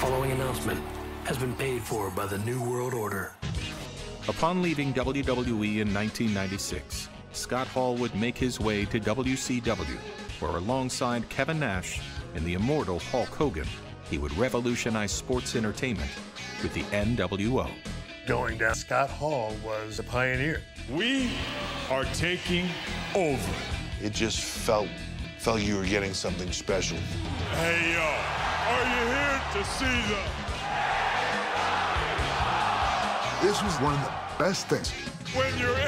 following announcement has been paid for by the New World Order. Upon leaving WWE in 1996, Scott Hall would make his way to WCW, where alongside Kevin Nash and the immortal Hulk Hogan, he would revolutionize sports entertainment with the NWO. Going down, Scott Hall was a pioneer. We are taking over. It just felt felt you were getting something special. Hey yo, are you here to see the? This was one of the best things. When you're